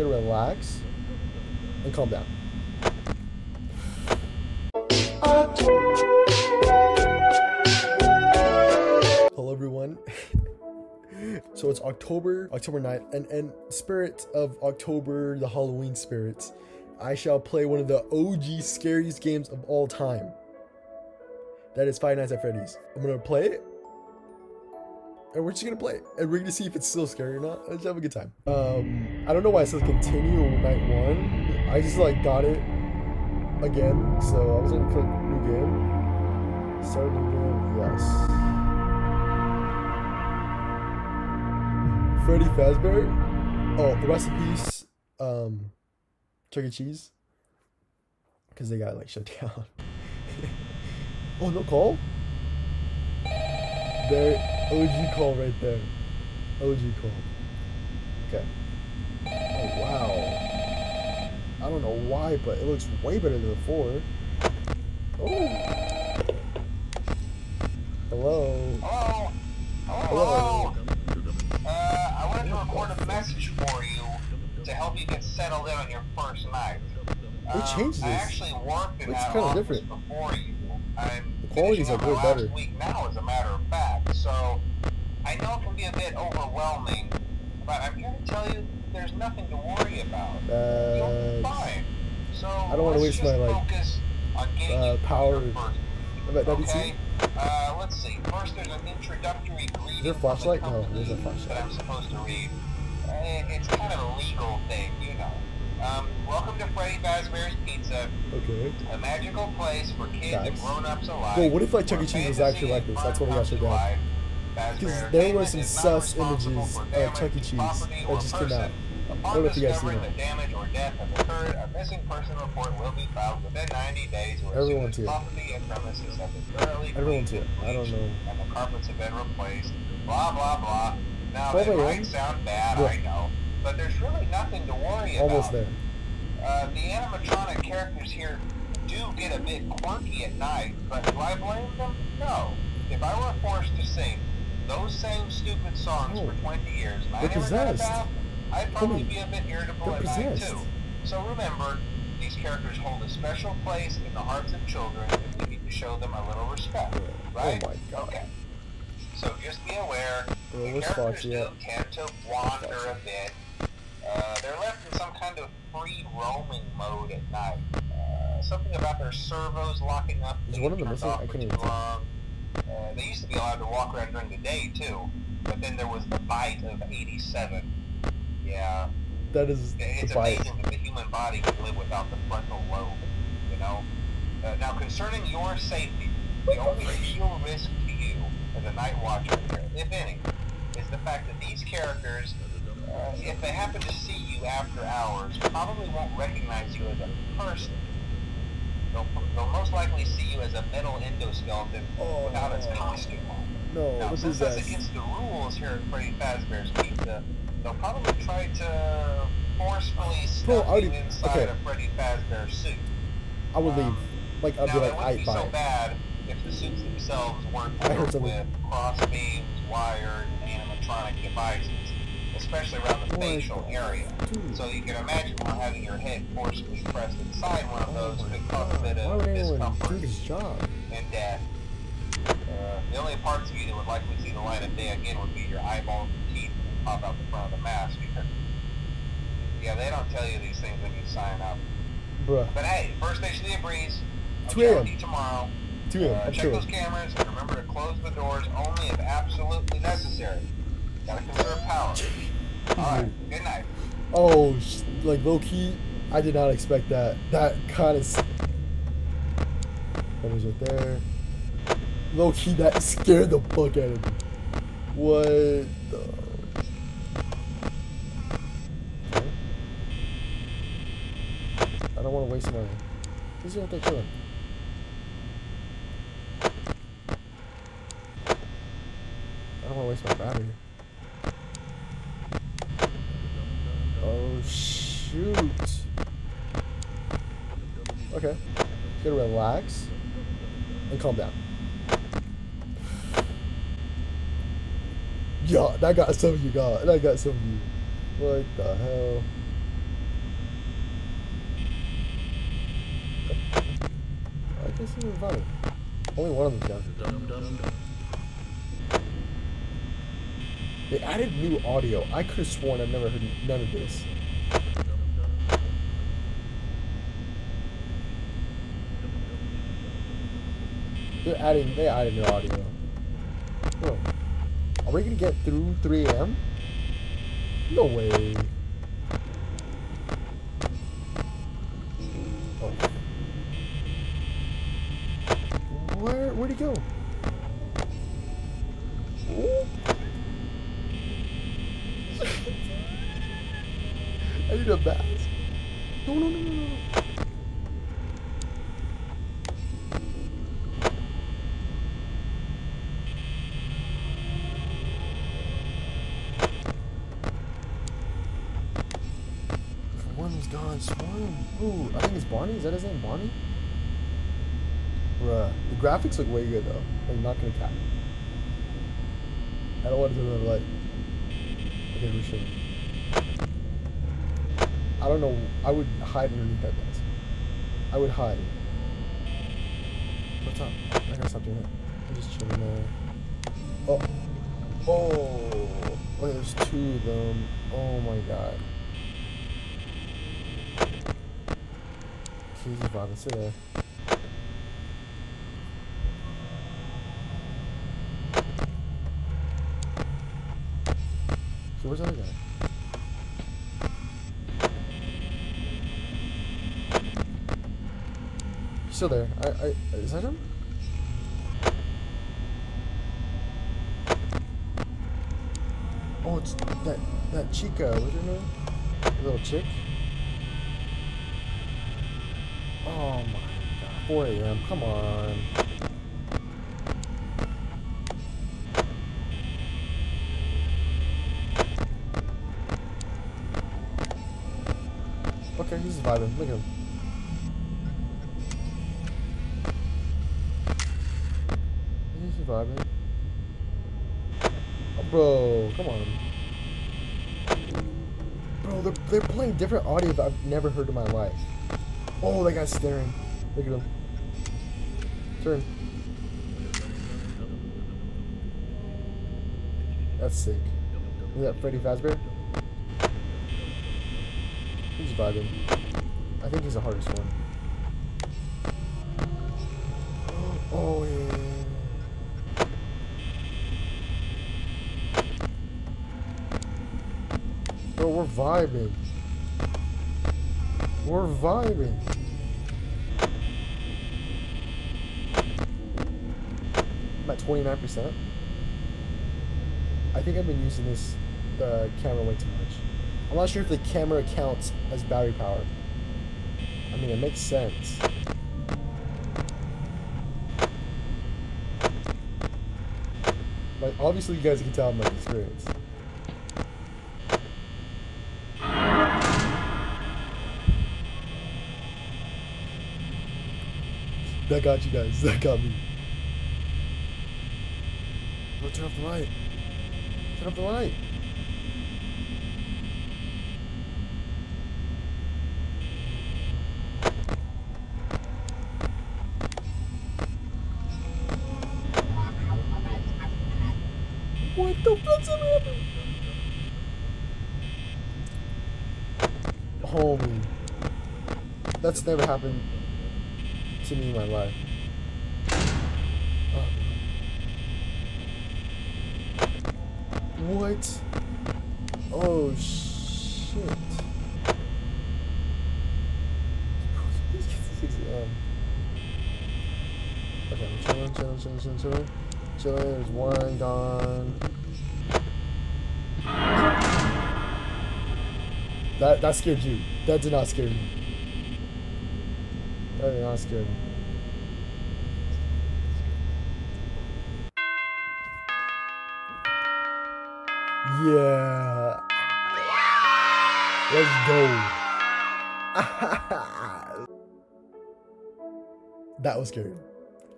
gotta relax and calm down. Hello, everyone. so it's October, October 9th, and and spirit of October, the Halloween spirits. I shall play one of the OG scariest games of all time. That is Five Nights at Freddy's. I'm gonna play it, and we're just gonna play it, and we're gonna see if it's still scary or not. Let's have a good time. Um, I don't know why it says continue on night one. I just like got it again, so I was gonna click new game. Start new game. Yes. Freddy Fazbear. Oh, the peace. Um, E. Cheese. Because they got like shut down. oh, no call? There, OG call right there. OG call. Okay. Oh, wow. I don't know why, but it looks way better than before. Oh. Hello. Hello? Hello. Uh, I wanted to record a message for you to help you get settled in on your first night. They changed I this. actually worked in Looks that kinda office different. before you. I'm The qualities are way better. week now, as a matter of fact. So I know it can be a bit overwhelming, but I'm here to tell you there's nothing to worry about. You'll be fine. So I don't wanna waste my, like, uh, power- your first I that Okay. Uh, let's see. First, there's an introductory greeting. Is there a flashlight? No, there's a flashlight. That I'm supposed to read. Uh, it's kind of a legal thing, you know. Um, welcome to Freddy Fazbear's Pizza, Okay. a magical place for kids and Nice. grown-ups alike. Well, what if, like, Chuck E. Cheese was actually like this? That's what we got to down. Because there were some sus images of damage Chuck E. Cheese that just came out. Upon don't know if you guys seen that damage or death has occurred, a missing person report will be filed within 90 days or as soon Everyone's as here. property and premises have been thoroughly Everyone's cleaned here. and I don't know. And the carpets have been replaced. Blah, blah, blah. Now, 12 it a.m.? might sound bad, Yeah. I know, but there's really nothing to worry Almost about. there. Uh, the animatronic characters here do get a bit quirky at night, but do I blame them? No. If I were forced to sing those same stupid songs Oh. for 20 years and I They're never got possessed. a bath, I'd probably be a bit irritable they're at night possessed. too. So remember, these characters hold a special place in the hearts of children and we need to show them a little respect, right? Oh my god. Okay. So just be aware, the characters do tend to wander a bit. Uh, they're left in some kind of free roaming mode at night. Uh, something about their servos locking up. Is one of them missing? I too even long. Uh, they used to be allowed to walk around during the day too, but then there was the bite of '87. Yeah, That is it's the bite. amazing that the human body can live without the frontal lobe. You know. Uh, now, concerning your safety, the only real risk to you as a night watcher if any, is the fact that these characters, uh, if they happen to see you after hours, probably won't recognize you as a person. They'll, they'll most likely see you as a metal endoskeleton without its Oh. costume on. No, Now, since is that's that? against the rules here at Freddy Fazbear's Pizza, they'll probably try to forcefully Bro, stuff I would you inside okay. a Freddy Fazbear suit. I would leave. Um, Like I'd now, be like, wouldn't I be buy so it. bad if the suits themselves weren't I heard with cross beams, wired, and animatronic devices, especially around the facial area. So you can imagine how having your head forcibly pressed inside one of those could cause a bit of discomfort and death. Uh, the only parts of you that would likely see the light of day again would be your eyeballs and teeth that pop out the front of the mask. yeah, they don't tell you these things when you sign up. Bruh. But hey, first station of the breeze. I'll 2 a.m. you tomorrow. 2 a.m. Uh, check chilling. those cameras and remember to close the doors only if absolutely necessary. Gotta conserve power. Alright, good night. Oh, like low key, I did not expect that. That kind of. That was right there. Low key, that scared the fuck out of me. What the? I don't want to waste my. He's right there chilling. I don't want to waste my battery. Okay. Good, relax. And calm down. Yeah, that got some of you got. That got some of you. What the hell? I can't see the. Only one of them down. They added new audio. I could have sworn I've never heard none of this. They're adding, they added new audio. Bro, are we gonna get through 3 a.m.? No way. Oh. Where, where'd he go? Ooh. I need a bath. No, no, no, no, no. One is Swarm. Ooh, I think it's Bonnie. Is that his name? Bonnie? Bruh. The graphics look way good though. I'm not gonna cap. I don't want to do the light. Okay, we should. I don't know. I would hide underneath that desk. I would hide. What's up? I gotta stop doing it. I'm just chilling there. Oh. Oh. Oh, there's two of them. Oh my god. He's vibing. Sit there. So where's the other guy? Still there. I, I, is that him? Oh, it's that that chica. What's her name? Little chick. Oh my god. 4 a.m. Come on. Okay, he's vibing. Look at him. He's vibing. Oh, bro, come on. Bro, they're, they're playing different audio that I've never heard in my life. Oh, that guy's staring. Look at him. Turn. That's sick. Is that Freddy Fazbear? He's vibing. I think he's the hardest one. Oh, oh yeah. Bro, we're vibing. We're vibing. I'm at 29%. I think I've been using this uh, camera way too much. I'm not sure if the camera counts as battery power. I mean, it makes sense. Like, obviously you guys can tell my experience. That got you guys. That got me. Bro, turn off the light. Turn off the light. What the fuck's happening? Homie. That's never happened in my life. Uh, what? Oh shit. Okay, I'm chilling, chilling, chilling, chilling, chilling. Chilling, there's one gone. That that scared you. That did not scare me. That did not scare. Yeah. Let's go. that was scary.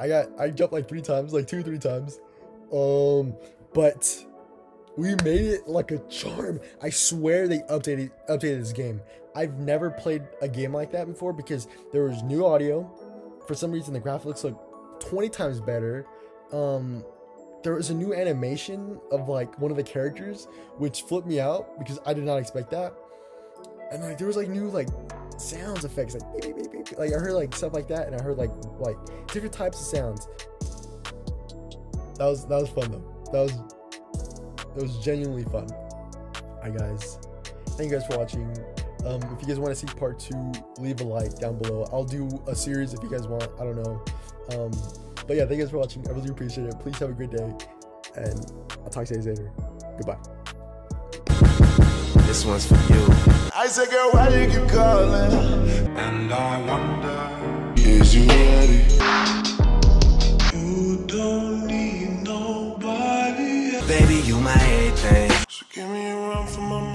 I got I jumped like three times, like two, three times. Um, but we made it like a charm. I swear they updated updated this game. I've never played a game like that before because there was new audio for some reason the graphics look 20 times better. Um, there was a new animation of like one of the characters, which flipped me out because I did not expect that. And like there was like new like sounds effects, like beep, beep, beep, like I heard like stuff like that, and I heard like like different types of sounds. That was that was fun though. That was that was genuinely fun. Hi guys, thank you guys for watching. Um, if you guys want to see part two, leave a like down below. I'll do a series if you guys want. I don't know. Um, but yeah, thank you guys for watching. I really appreciate it. Please have a great day, and I'll talk to you guys later. Goodbye. This one's for you. I said, girl, why you keep calling? And I wonder, Is you ready? Give me a run for my.